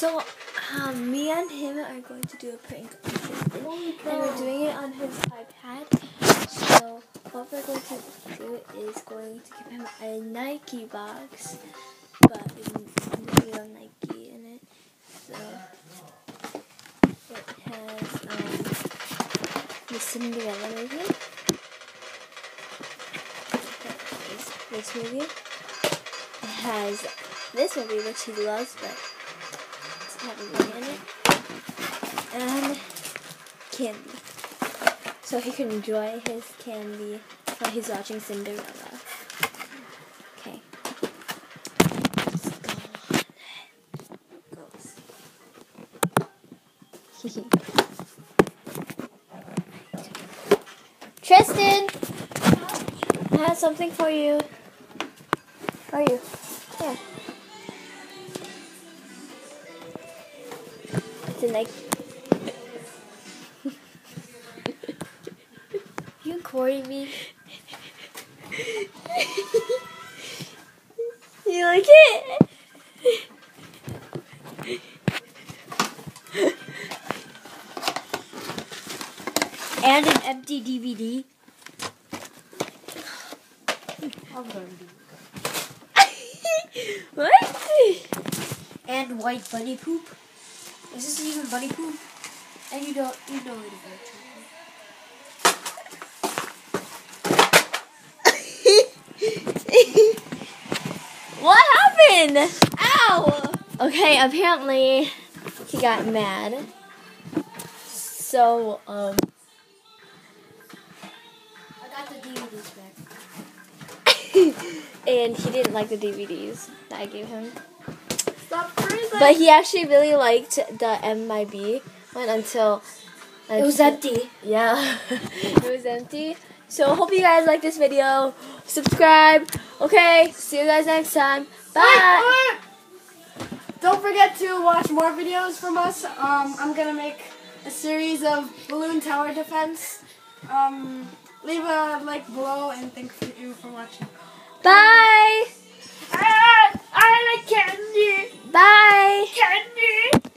So, um, me and him are going to do a prank on Tristan, and we're doing it on his iPad. So, what we're going to do is going to give him a Nike box, but with real Nike in it. So, it has um, the Cinderella movie. This, this movie. It has this movie, which he loves, but in it, and candy. So he can enjoy his candy while he's watching Cinderella. Okay. Tristan! I have something for you. Are you? Here. A like. you recording me? you like it? and an empty DVD. what? And white bunny poop. Is this even bunny poop? And you don't, you don't know it what happened? Ow! Okay, apparently he got mad. So, um. I got the DVDs back. and he didn't like the DVDs that I gave him. Stop. But he actually really liked the MIB one until it was empty. Yeah, it was empty. So hope you guys like this video. Subscribe. Okay, see you guys next time. Bye. Don't forget to watch more videos from us. Um, I'm gonna make a series of balloon tower defense. Um, leave a like below and thank you for watching. Bye. Ah, I like candy. Bye. Candy.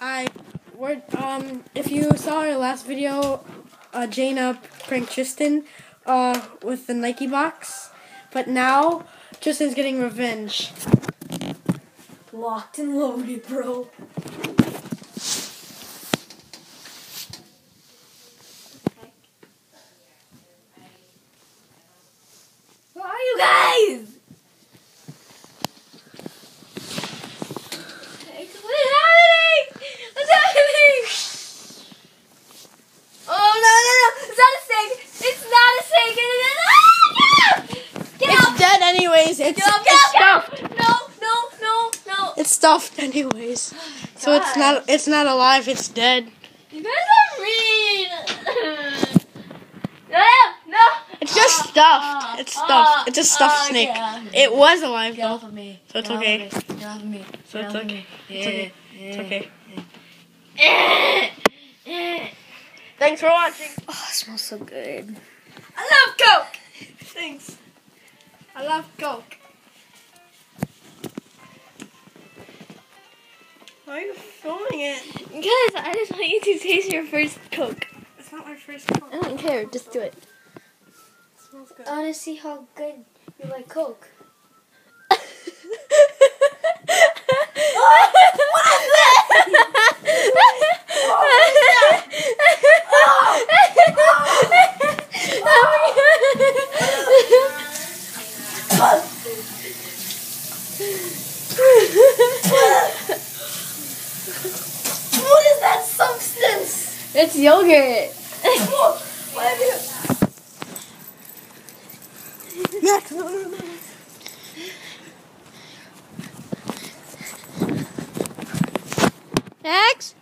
I we're, um if you saw our last video, uh, Jayna pranked Tristan uh with the Nike box, but now Tristan's getting revenge. Locked and loaded, bro. Where are you guys? What's happening? What's happening? Oh no no no! It's not a snake! It's not a snake! It is ah, no! Get It's out! dead anyways. It's, it's stuffed. No no no no! It's stuffed anyways. So it's not it's not alive. It's dead. You guys are mean. no no! It's just Ah, stuffed. It's ah, stuffed. It's a stuffed ah, snake. It was alive Get off though. of me. So it's Get off okay. of me. Get off of me. So it's of okay. It's okay. It's okay. okay. Thanks for watching. Oh, it smells so good. I love Coke. Thanks. I love Coke. Why are you filming it? Guys, I just want you to taste your first Coke. It's not my first Coke. I don't care. Just do it. It smells good. I want to see how good you like Coke. What is that substance? It's yogurt. What have you? Max, no, no, no. Max?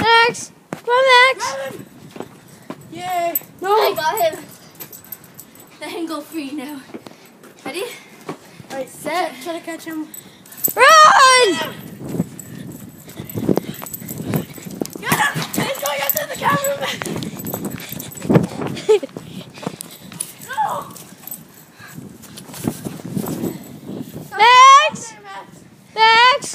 Max? Come on, Max. Yay. I got him. Let him go free now. Ready? Alright, Set. Try to catch him. Run! Get him! He's going after the cameraman! No! Max! Max. Max!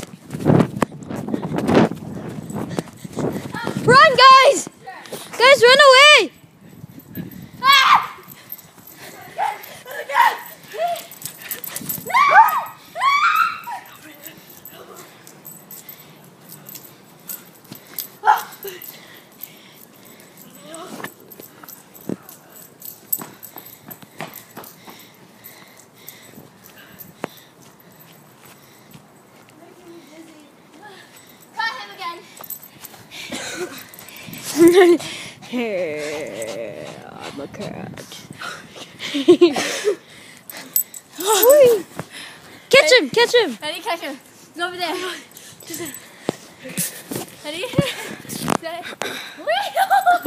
I'm a cat. catch him! Catch him! Ready? Catch him. He's over there. Ready? Ready? Wait!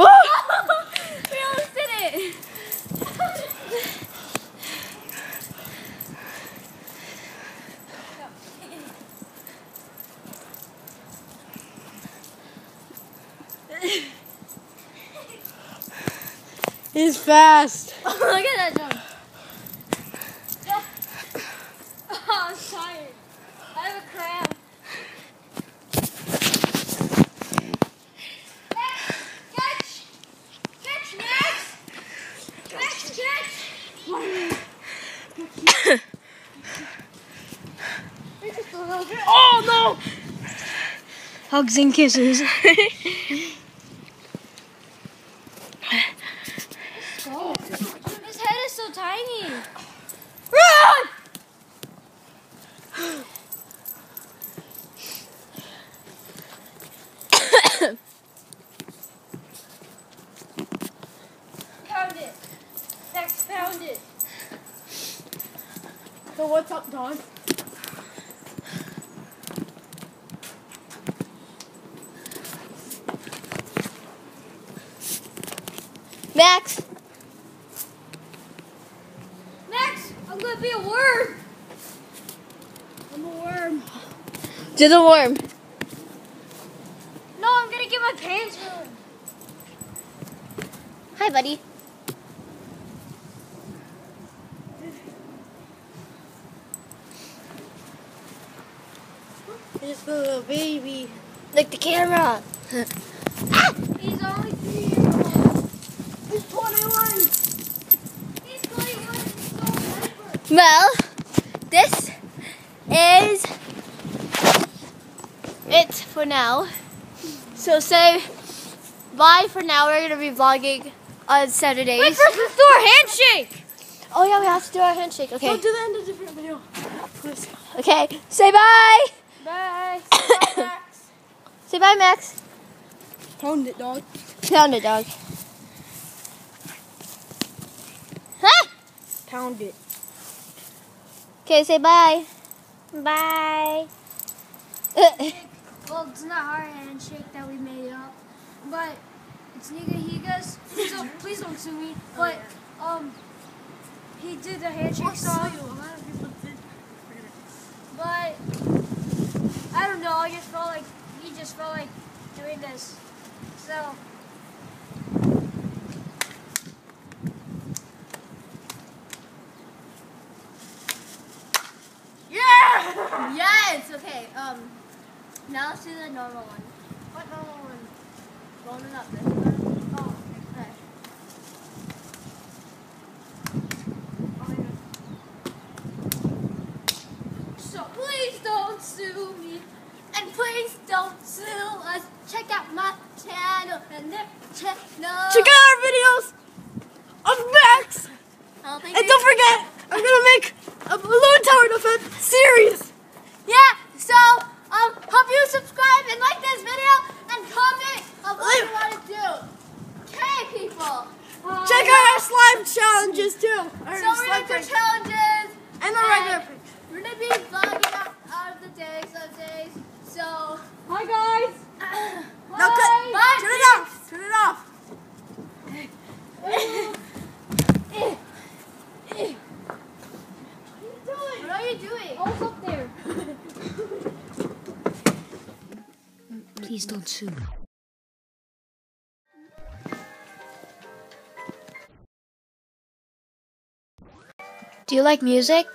we almost did it! He's fast. Look at that jump. Oh, I'm tired. I have a cramp. Catch! Catch, Max! Max, catch! Oh no! Hugs and kisses. His head is so tiny. Run! Found it. Max found it. So what's up, Don? Max! Max, I'm gonna be a worm. I'm a worm. To the worm. No, I'm gonna get my pants ruined. Hi, buddy. A little baby. Look the camera. Ah! He's only three years old. He's 21. He's 21. He's so. Well, this is it for now. So say bye for now. We're gonna be vlogging on Saturdays. Wait, first let's do our handshake. oh yeah, we have to do our handshake. Okay. To the end of the different video. Please. Okay. Say bye. Bye. Max. Say bye, Max. Pound it, dog. Pound it, dog. Huh? Pound it. Okay, say bye. Bye. Well, it's not our handshake that we made up, but it's Nigahiga's. Please don't, please don't sue me. But um, he did the handshake song. But I don't know. I just felt like he just felt like doing this. So Yeah. Yes. Okay. Um. Now let's do the normal one. what normal one? Rolling up this one. Oh, Okay. So please don't sue me, and please don't sue us. Check out my channel and their channel. Check out our videos of Max. Don't And don't forget, I'm gonna make a balloon tower defense series. Yeah, so um, hope you subscribe and like this video and comment of what you want to do. Okay, people. Check out our slime challenges too. Our So we're slime gonna do prank. challenges. and our regular prank. We're gonna be vlogging out, out of the day some days. So Hi guys. bye. Now cut. Bye. Turn it off. Turn it off. What are you doing? Up there. Please don't sue me. Do you like music?